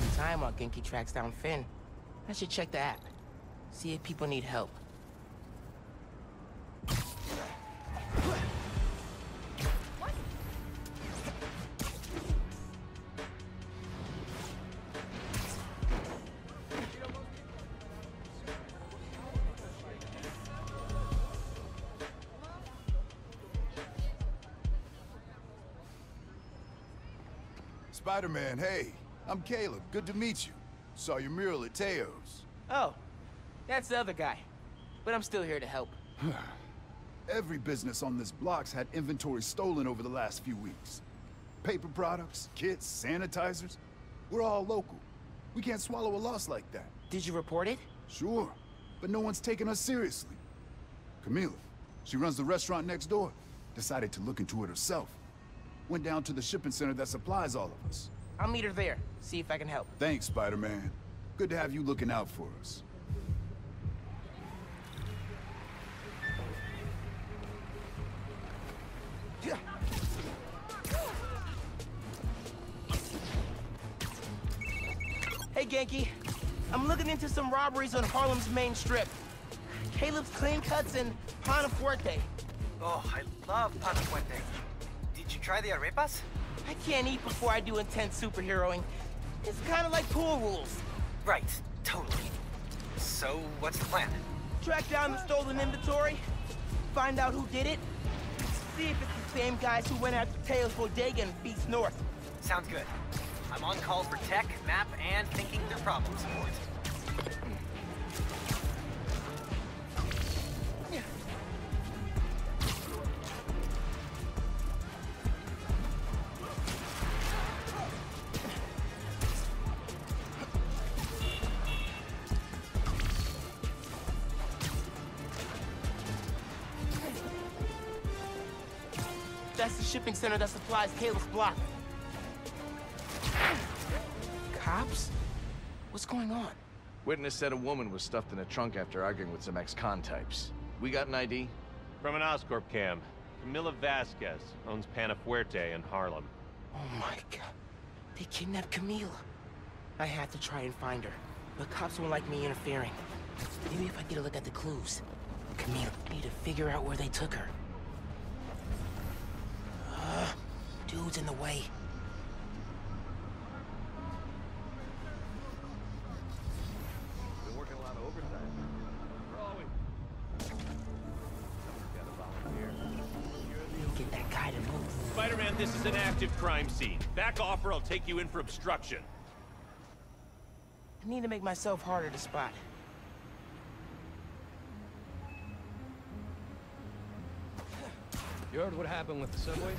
some time while Ganke tracks down Phin. I should check the app. See if people need help. Spider-Man, hey. I'm Caleb. Good to meet you. Saw your mural at Teo's. Oh, that's the other guy. But I'm still here to help. Every business on this block's had inventory stolen over the last few weeks. Paper products, kits, sanitizers. We're all local. We can't swallow a loss like that. Did you report it? Sure, but no one's taking us seriously. Camila, she runs the restaurant next door. Decided to look into it herself. Went down to the shipping center that supplies all of us. I'll meet her there. See if I can help. Thanks, Spider-Man. Good to have you looking out for us. Hey, Ganke. I'm looking into some robberies on Harlem's main strip. Caleb's Clean Cuts and Panafuerte. Oh, I love Panafuerte. Did you try the arepas? I can't eat before I do intense superheroing. It's kind of like pool rules. Right, totally. So, what's the plan? Track down the stolen inventory, find out who did it, see if it's the same guys who went after Teo's Bodega in Beast North. Sounds good. I'm on call for tech, map, and thinking through problem support. Center that supplies Caleb's block. Cops? What's going on? Witness said a woman was stuffed in a trunk after arguing with some ex-con types. We got an ID? From an Oscorp cam. Camila Vasquez owns Panafuerte in Harlem. Oh my god. They kidnapped Camila. I had to try and find her, but cops won't like me interfering. Maybe if I get a look at the clues. Camila, I need to figure out where they took her. Uh, dude's in the way. Been working a lot of overtime. We're always... Get that guy to move. Spider-Man, this is an active crime scene. Back off or I'll take you in for obstruction. I need to make myself harder to spot. You heard what happened with the subways?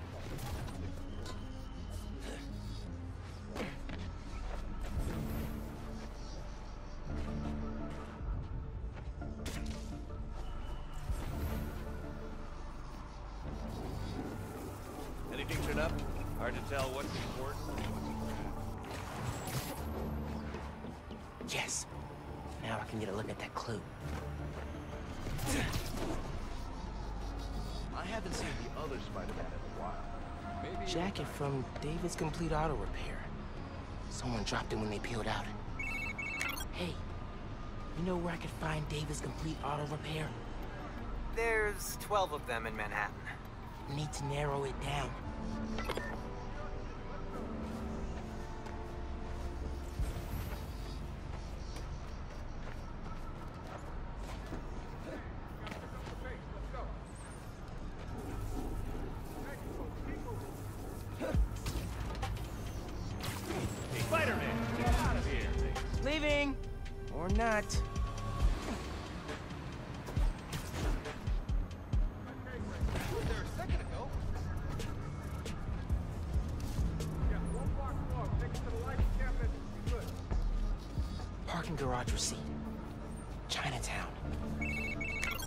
I haven't seen the other Spider-Man in a while. Maybe Jacket from um, David's Complete Auto Repair. Someone dropped it when they peeled out. Hey, you know where I could find David's Complete Auto Repair? There's 12 of them in Manhattan. Need to narrow it down.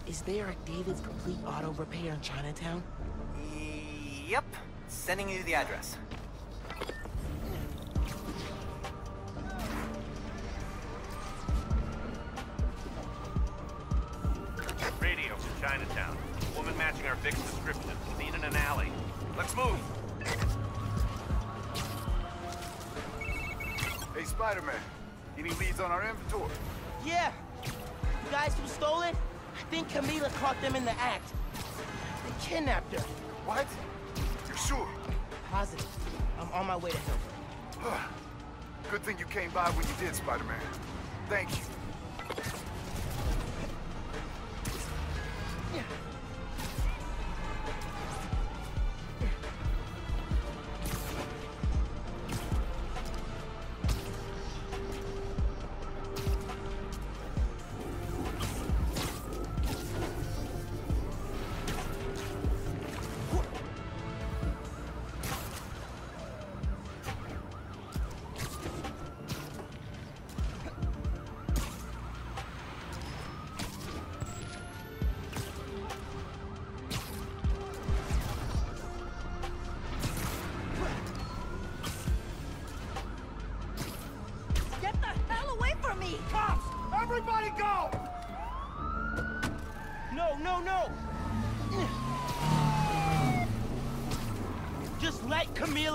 Is there a David's Complete Auto Repair in Chinatown? Yep. Sending you the address.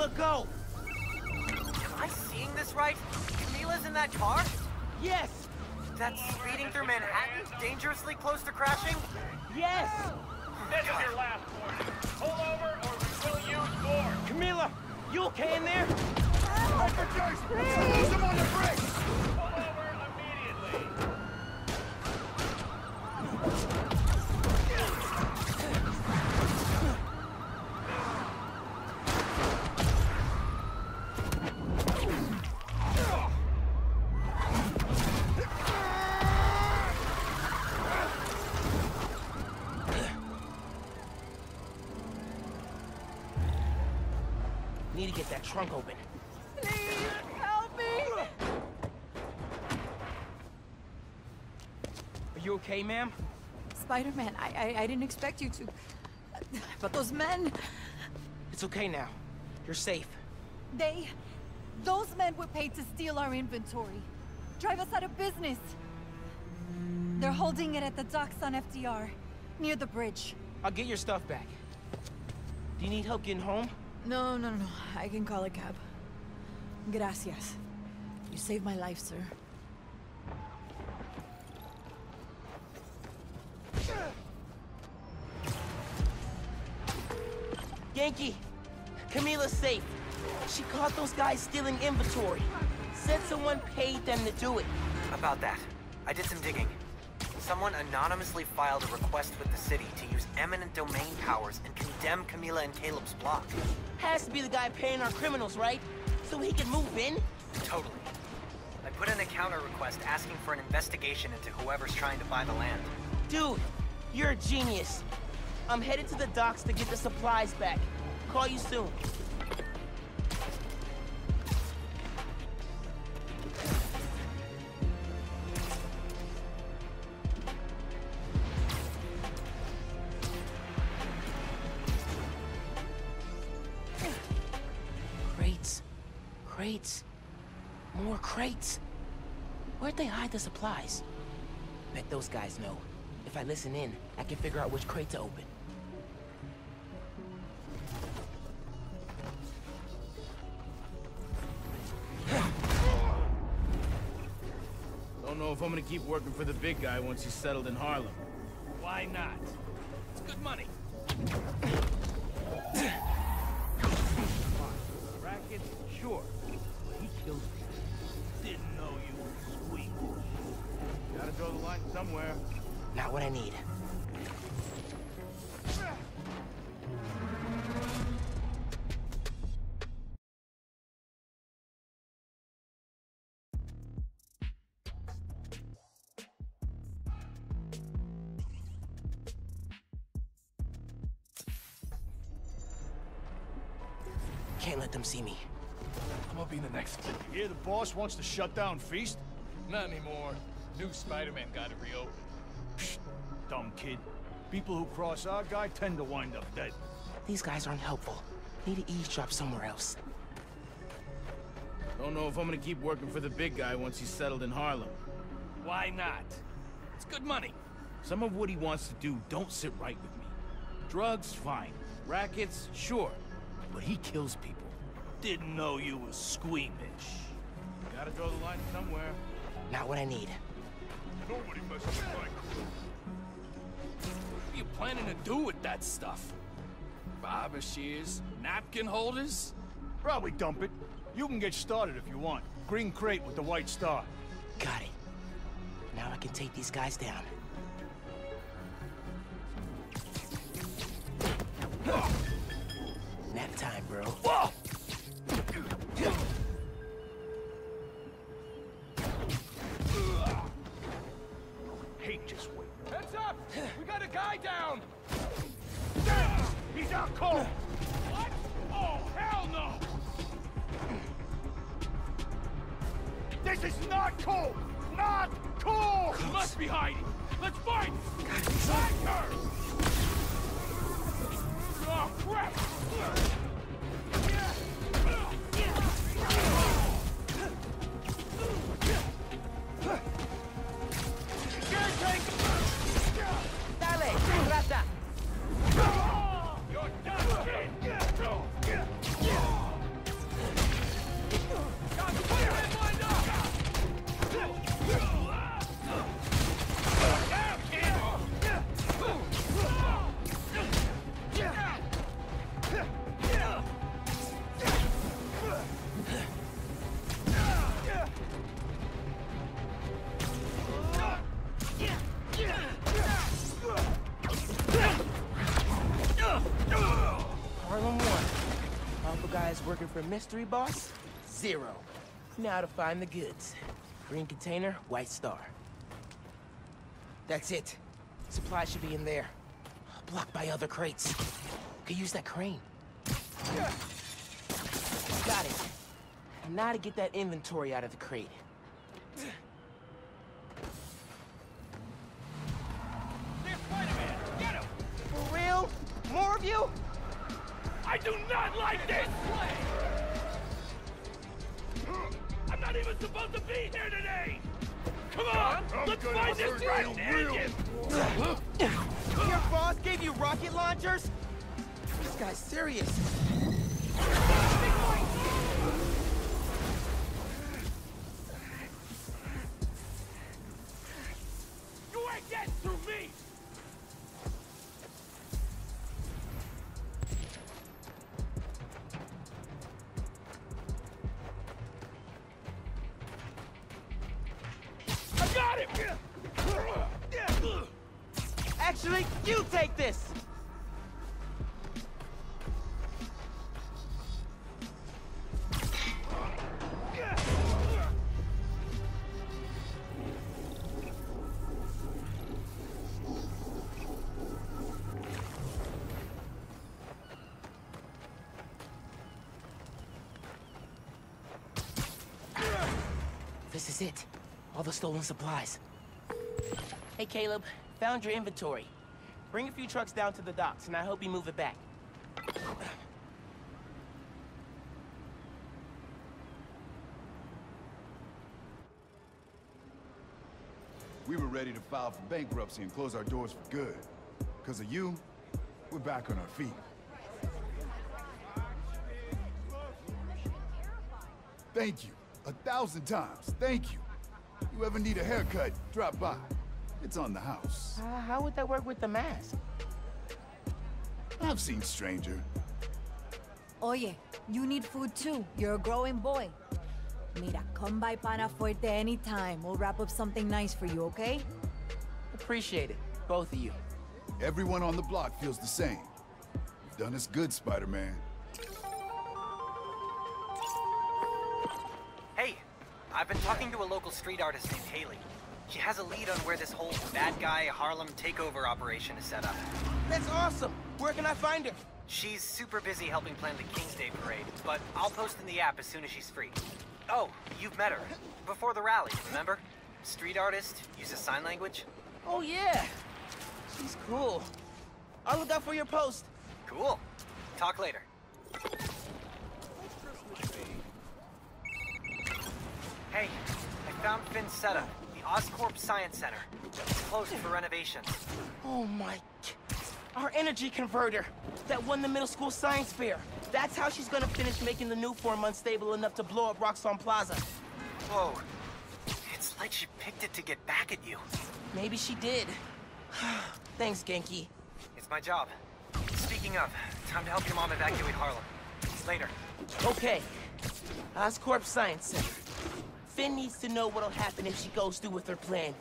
Camila go! Am I seeing this right? Camila's in that car? Yes! That's speeding through Manhattan, dangerously close to crashing? Yes! This is your last warning. Pull over or we will use force. Camila, you okay in there? Officers! Use get that trunk open. Please, help me! Are you okay, ma'am? Spider-Man, I, I, I didn't expect you to... But those men, It's okay now. You're safe. they... Those men were paid to steal our inventory. Drive us out of business. They're holding it at the docks on FDR, near the bridge. I'll get your stuff back. Do you need help getting home? No, no, no, I can call a cab. Gracias. You saved my life, sir. Ganke, Camila's safe. She caught those guys stealing inventory. Said someone paid them to do it. About that, I did some digging. Someone anonymously filed a request with the city to use eminent domain powers and condemn Camila and Caleb's block. Has to be the guy paying our criminals, right? So he can move in? Totally. I put in a counter request asking for an investigation into whoever's trying to buy the land. Dude, you're a genius. I'm headed to the docks to get the supplies back. Call you soon. Crates. More crates. Where'd they hide the supplies? Bet those guys know. If I listen in, I can figure out which crate to open. Don't know if I'm gonna keep working for the big guy once he's settled in Harlem. Why not? It's good money. Not what I need. Can't let them see me. I'm gonna be in the next. Yeah, the boss wants to shut down Feast? Not anymore. New Spider-Man got it reopened. Dumb kid. People who cross our guy tend to wind up dead. These guys aren't helpful. Need to eavesdrop somewhere else. Don't know if I'm gonna keep working for the big guy once he's settled in Harlem. Why not? It's good money. Some of what he wants to do don't sit right with me. Drugs, fine. Rackets, sure. But he kills people. Didn't know you was squeamish. Gotta draw the line somewhere. Not what I need. Nobody messes with my crew. What are you planning to do with that stuff? Barber shears? Napkin holders? Probably dump it. You can get started if you want. Green crate with the white star. Got it. Now I can take these guys down. Nap time, bro. Whoa! He's out cold! What? Oh, hell no! This is not cool! Not cool! Must be hiding! Let's fight! Son. Tiger! Oh, crap! For Mystery Boss? Zero. Now to find the goods. Green container, white star. That's it. Supplies should be in there. Blocked by other crates. Could use that crane. Got it. Now to get that inventory out of the crate. There's Spider-Man! Get him! For real? More of you? I do not like this! I'm not even supposed to be here today! Come on! Let's gonna find this rat engine! Your boss gave you rocket launchers? This guy's serious. This is it. All the stolen supplies. Hey, Caleb. Found your inventory. Bring a few trucks down to the docks, and I hope you move it back. We were ready to file for bankruptcy and close our doors for good. Because of you, we're back on our feet. Thank you. A thousand times. Thank you. You ever need a haircut, drop by. It's on the house. Uh, how would that work with the mask? I've seen stranger. Oye, you need food too. You're a growing boy. Mira, come by Pana Fuerte anytime. We'll wrap up something nice for you, okay? Appreciate it, both of you. Everyone on the block feels the same. You've done us good, Spider-Man. I've been talking to a local street artist named Hailey. She has a lead on where this whole bad guy Harlem takeover operation is set up. That's awesome! Where can I find her? She's super busy helping plan the King's Day parade, but I'll post in the app as soon as she's free. Oh, you've met her. Before the rally, remember? Street artist, uses sign language. Oh, yeah! She's cool. I'll look out for your post. Cool. Talk later. Hey, I found Phin's setup, the Oscorp Science Center. It's closed for renovations. Oh my... Our energy converter that won the middle school science fair. That's how she's gonna finish making the Nuform unstable enough to blow up Roxxon Plaza. Whoa. It's like she picked it to get back at you. Maybe she did. Thanks, Ganke. It's my job. Speaking of, time to help your mom evacuate Harlem. Later. Okay. Oscorp Science Center. Phin needs to know what'll happen if she goes through with her plan.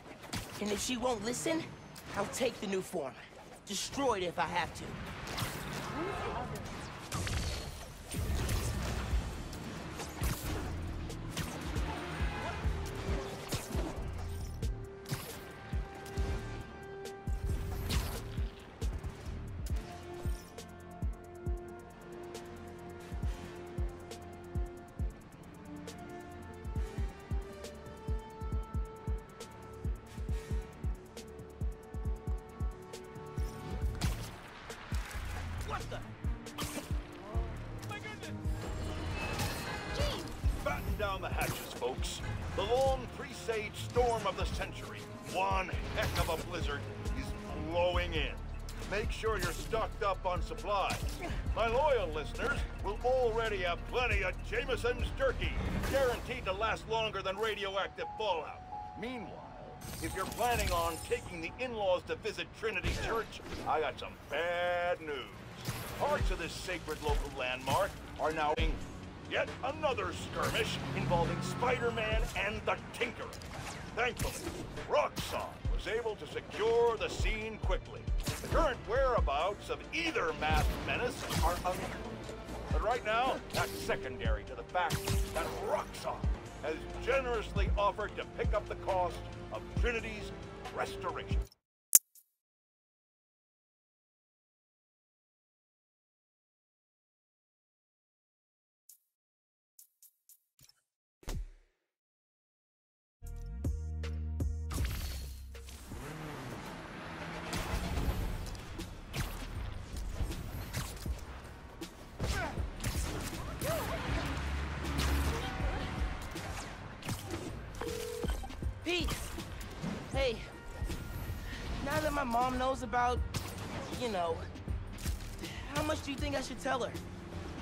And if she won't listen, I'll take the Nuform. Destroy it if I have to. Down the hatches, folks. The long presaged storm of the century, one heck of a blizzard, is blowing in. Make sure you're stocked up on supplies. My loyal listeners will already have plenty of Jameson's jerky, guaranteed to last longer than radioactive fallout. Meanwhile, if you're planning on taking the in-laws to visit Trinity Church, I got some bad news. Parts of this sacred local landmark are now in yet another skirmish involving Spider-Man and the Tinkerer. Thankfully, Roxxon was able to secure the scene quickly. The current whereabouts of either masked menace are unknown. But right now, that's secondary to the fact that Roxxon has generously offered to pick up the cost of Trinity's restoration. My mom knows about, you know, how much do you think I should tell her?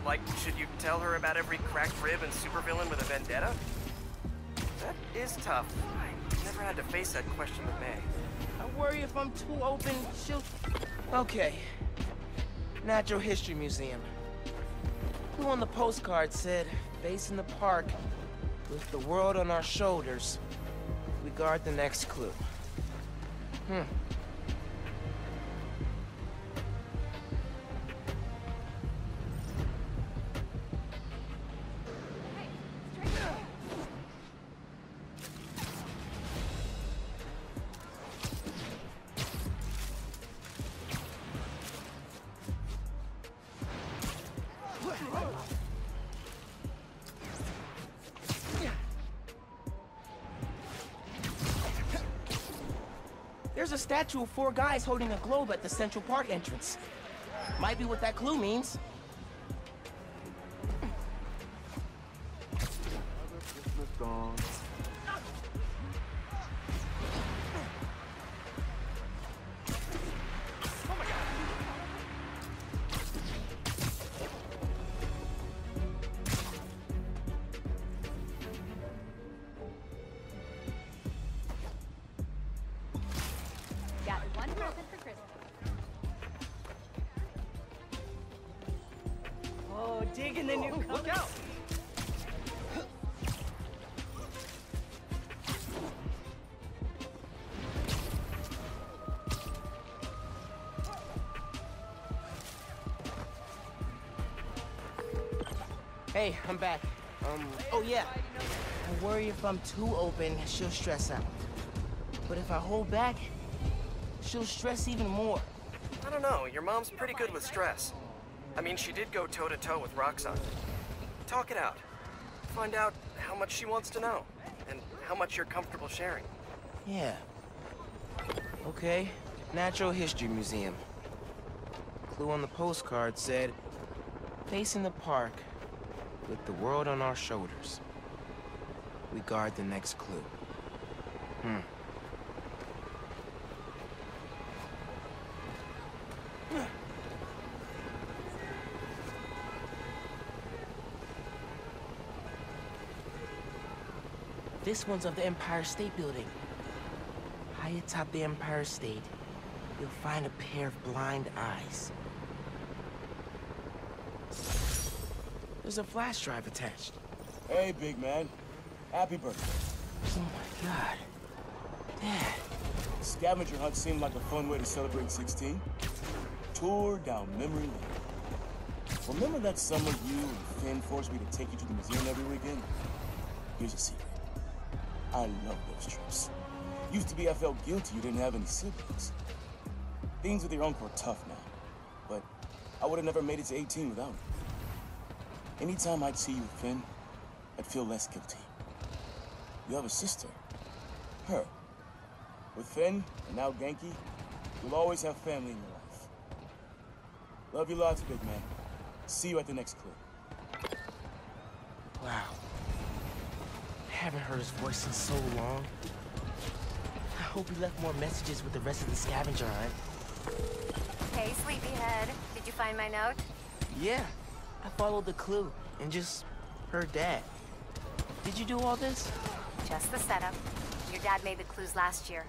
Like, should you tell her about every cracked rib and supervillain with a vendetta? That is tough. I never had to face that question with May. I worry if I'm too open, she'll... Okay. Natural History Museum. Who on the postcard said, face in the park, with the world on our shoulders, we guard the next clue. Hmm. There's a statue of four guys holding a globe at the Central Park entrance. Might be what that clue means. Digging the new Look out! Hey, I'm back. Um, oh yeah. I worry if I'm too open, she'll stress out. But if I hold back, she'll stress even more. I don't know, your mom's pretty good with stress. I mean, she did go toe-to-toe with Roxxon. Talk it out. Find out how much she wants to know, and how much you're comfortable sharing. Yeah. Okay, Natural History Museum. Clue on the postcard said, Facing the park, with the world on our shoulders. We guard the next clue. Hmm. This one's of the Empire State Building. High atop the Empire State, you'll find a pair of blind eyes. There's a flash drive attached. Hey, big man. Happy birthday. Oh my god. Dad. Scavenger hunt seemed like a fun way to celebrate 16. Tour down memory lane. Remember that summer you and Phin forced me to take you to the museum every weekend? Here's a secret. I love those trips. Used to be I felt guilty you didn't have any siblings. Things with your uncle are tough now, but I would have never made it to 18 without you. Anytime I'd see you Phin, I'd feel less guilty. You have a sister. Her. With Phin, and now Ganke, you'll always have family in your life. Love you lots, big man. See you at the next clip. Wow. Haven't heard his voice in so long. I hope he left more messages with the rest of the scavenger hunt. Hey, sleepyhead. Did you find my note? Yeah, I followed the clue and just heard Dad. Did you do all this? Just the setup. Your dad made the clues last year.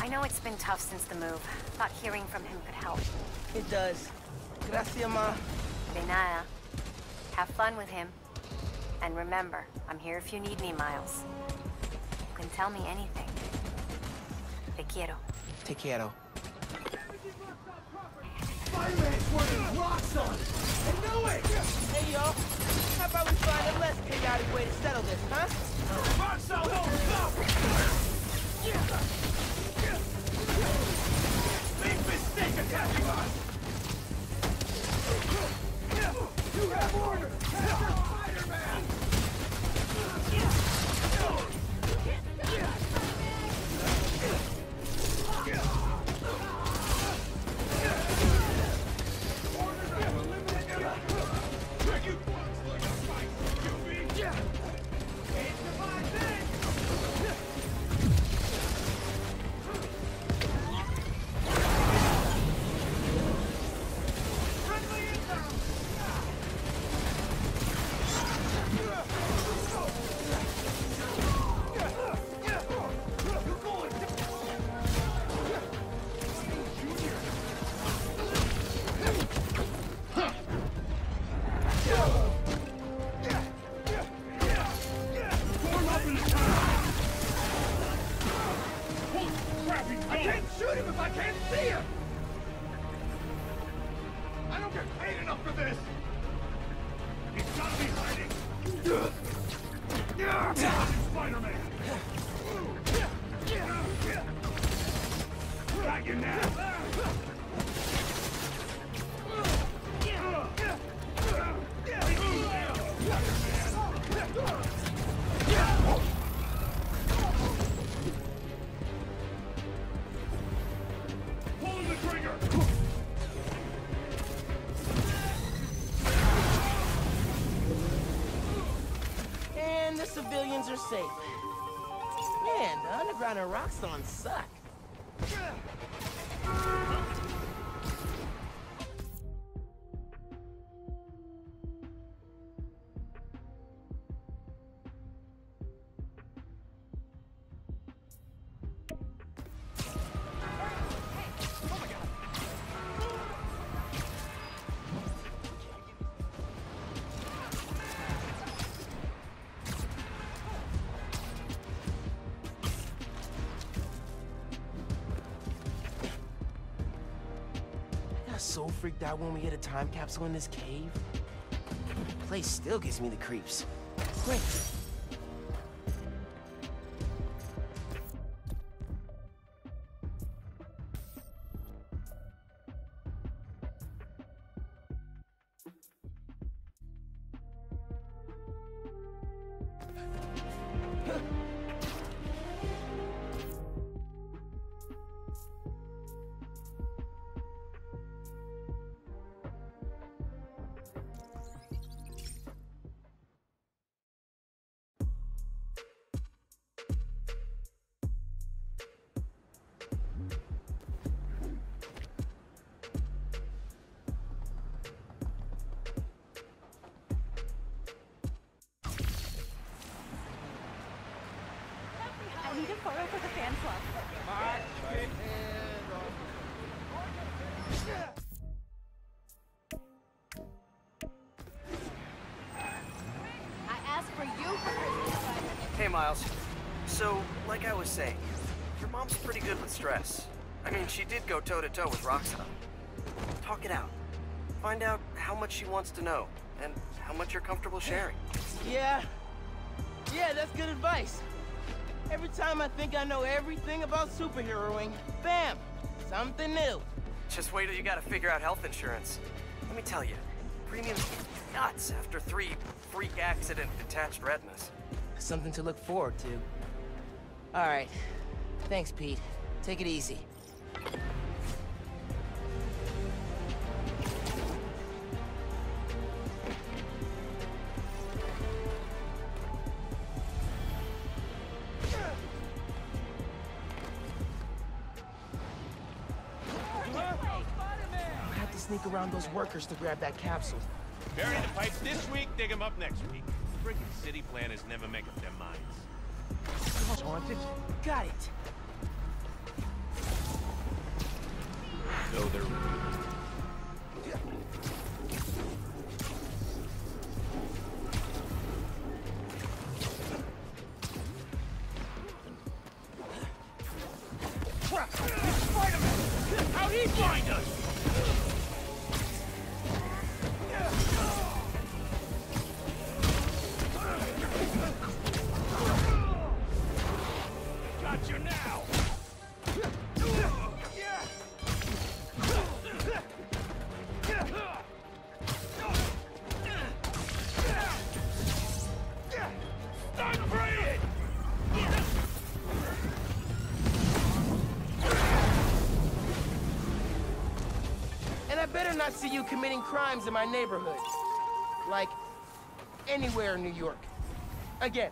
I know it's been tough since the move. Thought hearing from him could help. It does. Gracias, ma. De nada. Have fun with him. And remember, I'm here if you need me, Miles. You can tell me anything. Te quiero. Te quiero. Civilians are safe. Man, the underground and Roxxon suck. Out when we hit a time capsule in this cave. The place still gives me the creeps. Wait, Miles. So, like I was saying, your mom's pretty good with stress. I mean, she did go toe-to-toe with Roxxon. Talk it out. Find out how much she wants to know, and how much you're comfortable sharing. Yeah. Yeah, that's good advice. Every time I think I know everything about superheroing, bam! Something new. Just wait till you gotta figure out health insurance. Let me tell you, premiums get nuts after three freak accident detached retinas. Something to look forward to. All right. Thanks, Pete. Take it easy. I have to sneak around those workers to grab that capsule. Bury the pipes this week, dig them up next week. Freaking city planners never make up their minds. Haunted? Got it. No, they're better not see you committing crimes in my neighborhood. Like, anywhere in New York. Again.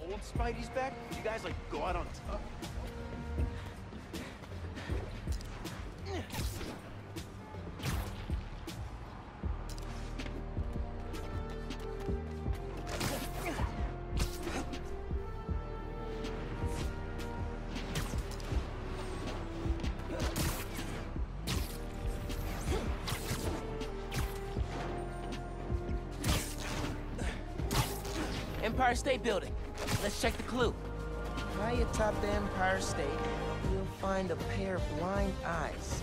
Old Spidey's back? You guys, like, go out on top? State Building. Let's check the clue. High atop the Empire State, you'll find a pair of blind eyes.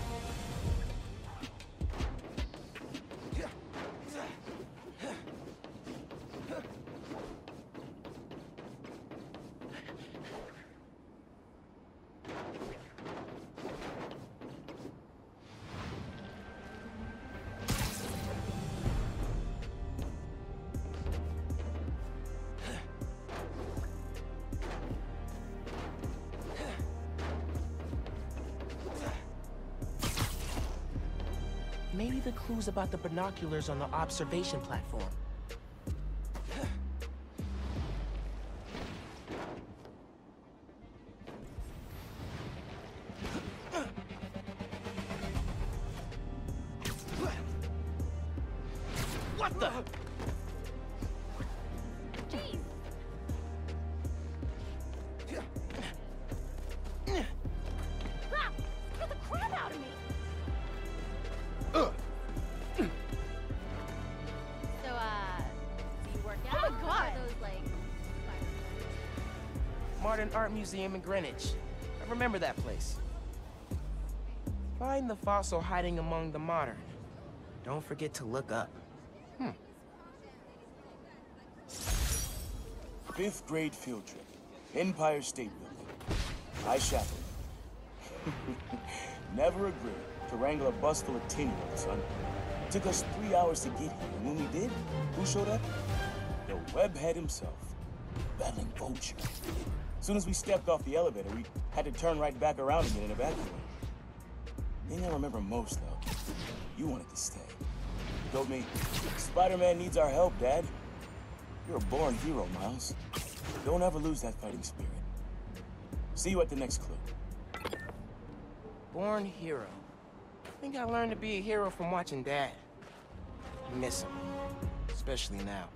Maybe the clue's about the binoculars on the observation platform. Art Museum in Greenwich. I remember that place. Find the fossil hiding among the modern. Don't forget to look up. Hmm. Fifth grade field trip. Empire State Building. I chaperoned. Never agreed to wrangle a bus full of 10-year-olds, son. Took us three hours to get here, and when we did, who showed up? The webhead himself, battling Vulture. As soon as we stepped off the elevator, we had to turn right back around again and evacuate. Thing I remember most, though, you wanted to stay. Told me, Spider-Man needs our help, Dad. You're a born hero, Miles. Don't ever lose that fighting spirit. See you at the next clue. Born hero. I think I learned to be a hero from watching Dad. I Miss him. Especially now.